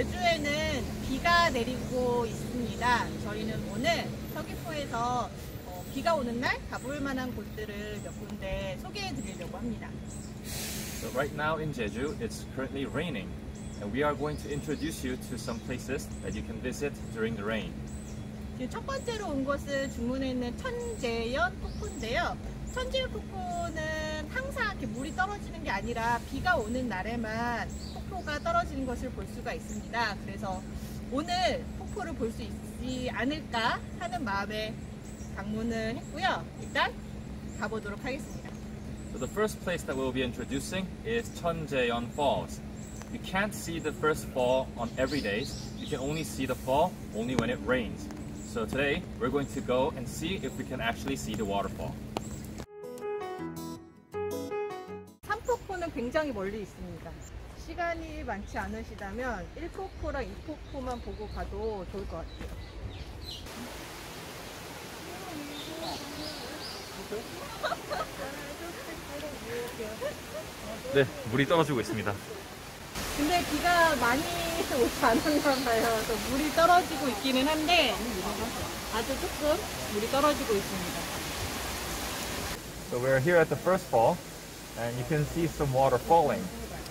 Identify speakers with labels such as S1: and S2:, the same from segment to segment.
S1: 제주에는 비가 내리고 있습니다. 저희는 오늘 서귀포에서 어, 비가 오는 날 가볼 만한 곳들을 몇 군데 소개해 드리려고 합니다.
S2: So right now in Jeju, it's currently raining, and we are going to introduce you to some places that you can visit during the rain.
S1: 첫 번째로 온 곳은 중문에 있는 천재연 폭포인데요. 천재연 폭포는 항상 이렇게 물이 떨어지는 게 아니라 비가 오는 날에만 폭포가 떨어지는 것을 볼 수가 있습니다. 그래서 오늘 폭포를 볼 수 있지 않을까 하는 마음에 방문을 했고요. 일단 가보도록 하겠습니다.
S2: So the first place that we'll be introducing is Cheonjeon Falls. You can't see the first fall on every day. You can only see the fall only when it rains. So today we're going to go and see if we can actually see the waterfall.
S1: 삼폭포는 굉장히 멀리 있습니다. 시간이 많지 않으시다면 1폭포랑 2폭포만 보고 가도 좋을 것 같아요.
S2: 네, 물이 떨어지고 있습니다.
S1: 근데 비가 많이 오지 않았나 봐요. 그래서 물이 떨어지고 있기는 한데 아주 조금 물이 떨어지고 있습니다.
S2: So we're here at the first fall, and you can see some water falling,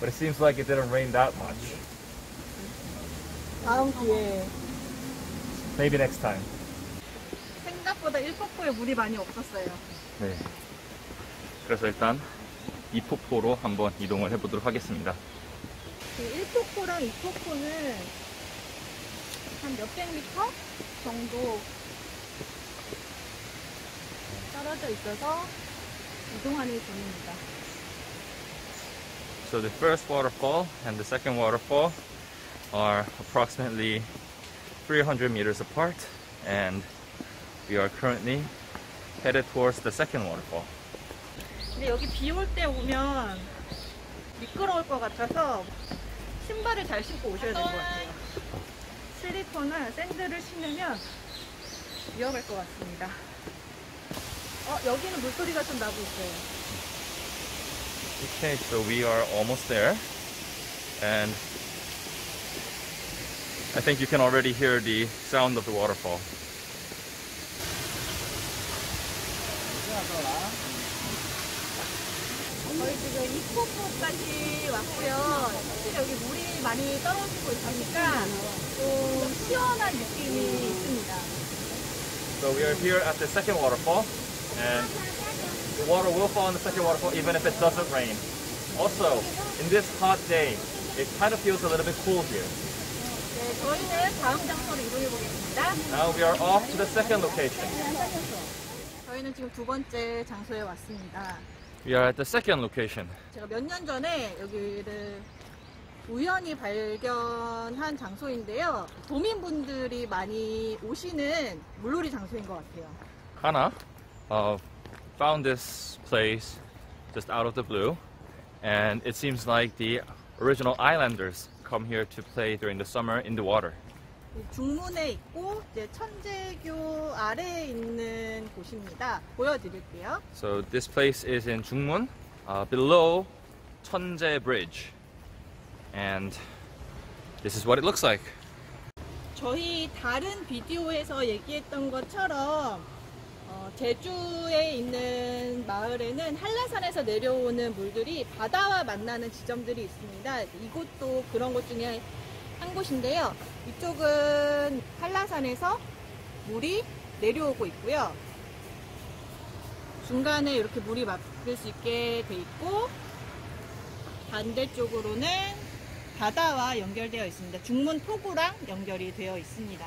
S2: but it seems like it didn't rain that much.
S1: 다음 기회에
S2: Maybe next time.
S1: 생각보다 1폭포에 물이 많이 없었어요.
S2: 네. 그래서 일단 이 폭포로 한번 이동을 해보도록 하겠습니다.
S1: 그 1폭포랑 2폭포는 한 몇백 미터 정도 떨어져 있어서 이동하는 중입니다.
S2: So the first waterfall and the second waterfall are approximately 300 meters apart, and we are currently headed towards the second waterfall.
S1: 근데 여기 비 올 때 오면 미끄러울 것 같아서 신발을 잘 신고 오셔야 될 것 같아요. 슬리퍼나 샌들을 신으면 위험할 것 같습니다. 어, 여기는 물소리가 좀 나고 있어요.
S2: Okay, so we are almost there, and I think you can already hear the sound of the waterfall.
S1: 저희 지금 이코포까지 왔고요. 사실 여기 물이 많이 떨어지고 있으니까 좀 시원한 느낌이 있습니다.
S2: So we are here at the second waterfall, and the water will fall in the second waterfall even if it doesn't rain. Also, in this hot day, it kind of feels a little bit cool here.
S1: 네, 저희는 다음 장소로 이동해 보겠습니다.
S2: Now we are off to the second location.
S1: 저희는 지금 두 번째 장소에 왔습니다.
S2: We are at the second location.
S1: 제가 몇 년 전에 여기를 우연히 발견한 장소인데요. 도민분들이 많이 오시는 물놀이 장소인 것 같아요.
S2: Hana uh, found this place just out of the blue, and it seems like the original islanders come here to play during the summer in the water.
S1: 중문에 있고 이제 천재교 아래에 있는 곳입니다. 보여드릴게요.
S2: So this place is in Jungmun, uh, below Cheonje Bridge, and this is what it looks like.
S1: 저희 다른 비디오에서 얘기했던 것처럼 어, 제주에 있는 마을에는 한라산에서 내려오는 물들이 바다와 만나는 지점들이 있습니다. 이곳도 그런 곳 중에 한 곳인데요. 이쪽은 한라산에서 물이 내려오고 있고요. 중간에 이렇게 물이 막을 수 있게 돼 있고 반대쪽으로는 바다와 연결되어 있습니다. 중문 포구랑 연결이 되어 있습니다.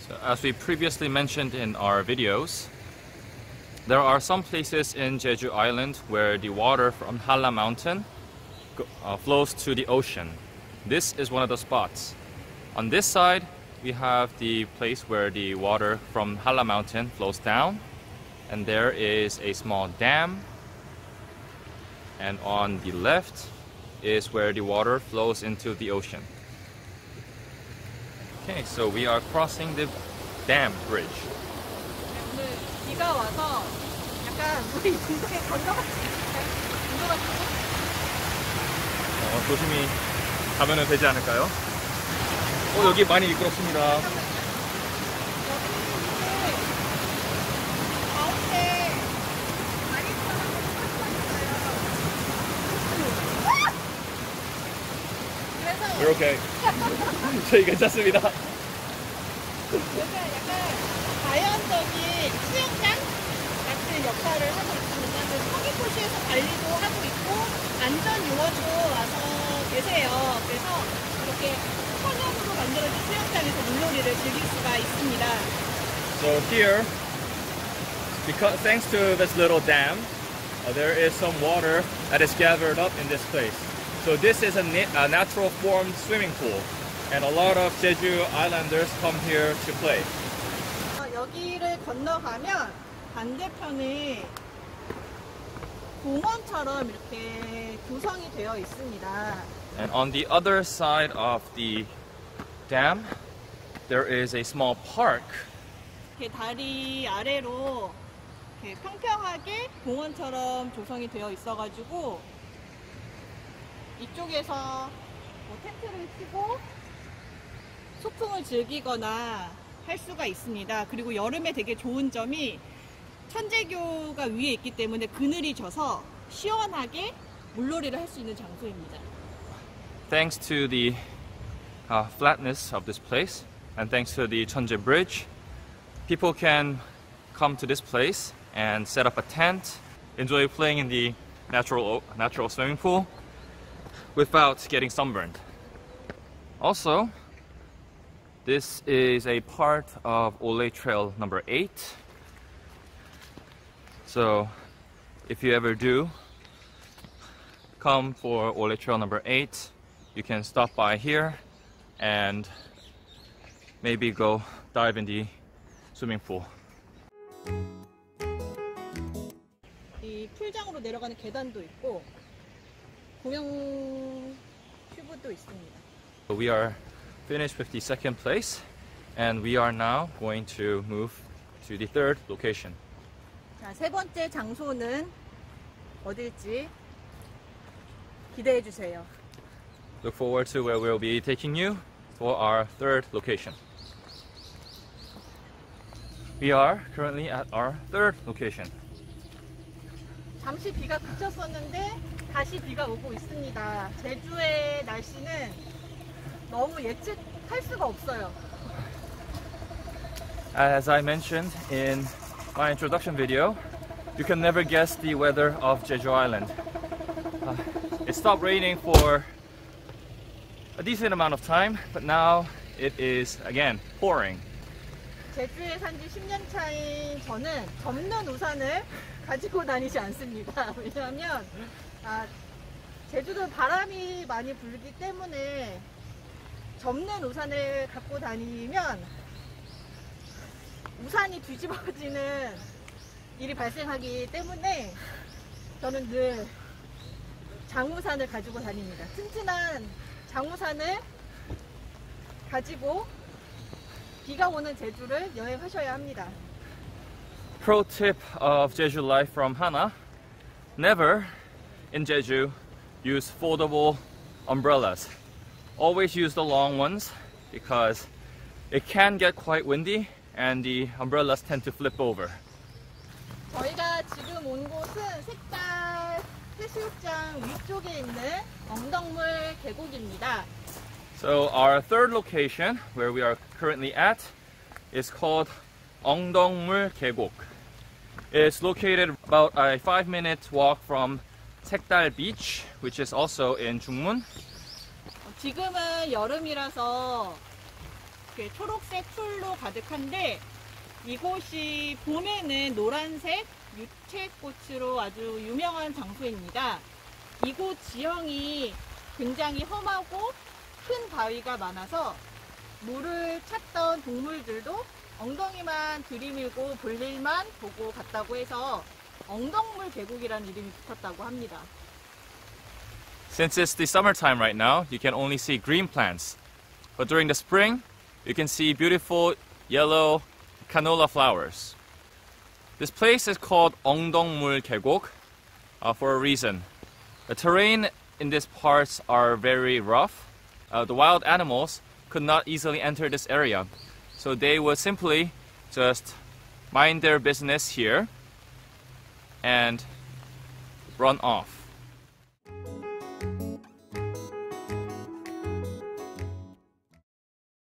S2: So as we previously mentioned in our videos, there are some places in Jeju Island where the water from Halla Mountain uh, flows to the ocean. This is one of the spots. On this side, we have the place where the water from Halla Mountain flows down, and there is a small dam. And on the left is where the water flows into the ocean. Okay, so we are crossing the dam bridge.
S1: 비가 와서 약간 물이 등등에 건너갔지 건너갔지
S2: 어, 조심히 가면은 되지 않을까요? 어, 여기 많이 미끄럽습니다. We're okay. 저희 괜찮습니다.
S1: 여기가 약간 자연 관리도 하고 있고 안전 요원도 와서 계세요. 그래서 이렇게 천연으로 만들어진 수영장에서 물놀이를 즐길 수가 있습니다.
S2: So here, because thanks to this little dam, uh, there is some water that is gathered up in this place. So this is a, na- a natural formed swimming pool, and a lot of Jeju Islanders come here to play.
S1: 어, 여기를 건너가면 반대편에 공원처럼 이렇게 구성이 되어 있습니다.
S2: And on the other side of the dam, there is a small park.
S1: 이렇게 다리 아래로 이렇게 평평하게 공원처럼 조성이 되어 있어가지고 이쪽에서 뭐 텐트를 치고 소풍을 즐기거나 할 수가 있습니다. 그리고 여름에 되게 좋은 점이 천재교가 위에 있기 때문에 그늘이 져서 시원하게 물놀이를 할 수 있는 장소입니다.
S2: Thanks to the uh, flatness of this place, and thanks to the Cheonje Bridge, people can come to this place and set up a tent, enjoy playing in the natural natural swimming pool without getting sunburned. Also, this is a part of Ole Trail number 8. So, if you ever do come for Ole Trail number 8, you can stop by here and maybe go dive in the swimming pool.
S1: 이 풀장으로 내려가는 계단도 있고 공영 튜브도 있습니다.
S2: We are finished with the second place and we are now going to move to the third location.
S1: 자, 세 번째 장소는 어딜지 기대해 주세요.
S2: Look forward to where we'll be taking you for our third location. We are currently at our third location.
S1: 잠시 비가 그쳤었는데 다시 비가 오고 있습니다. 제주의 날씨는 너무 예측할 수가 없어요.
S2: As I mentioned in my introduction video, you can never guess the weather of Jeju Island. Uh, it stopped raining for a decent amount of time, but now it is again pouring.
S1: 제주에 산 지 10년 차인 저는 접는 우산을 가지고 다니지 않습니다. 왜냐하면 아, 제주도 바람이 많이 불기 때문에 접는 우산을 갖고 다니면 우산이 뒤집어지는 일이 발생하기 때문에 저는 늘 장우산을 가지고 다닙니다. 튼튼한 장우산을 가지고 비가 오는 제주를 여행하셔야 합니다.
S2: Pro tip of Jeju life from Hana never in Jeju use foldable umbrellas. Always use the long ones because it can get quite windy and the umbrellas tend to flip over.
S1: 저희가 지금 온 곳은 색깔 해수욕장 위쪽에 있는 엉덕물 계곡입니다.
S2: So our third location where we are currently at is called Ongdongmul Kegok. It's located about a five minute walk from Tekdal Beach, which is also in Jungmun.
S1: 지금은 여름이라서 이렇게 초록색 풀로 가득한데 이곳이 봄에는 노란색 유채꽃으로 아주 유명한 장소입니다. 이곳 지형이 굉장히 험하고 큰 바위가 많아서 물을 찾던 동물들도 엉덩이만 들이밀고 볼일만 보고 갔다고 해서 엉덩물 계곡이라는 이름이 붙었다고 합니다.
S2: Since it's the summertime right now, you can only see green plants. But during the spring, you can see beautiful yellow canola flowers. This place is called Ongdongmul Kegok uh, for a reason. The terrain in these parts are very rough. Uh, the wild animals could not easily enter this area. So they would simply just mind their business here and run off.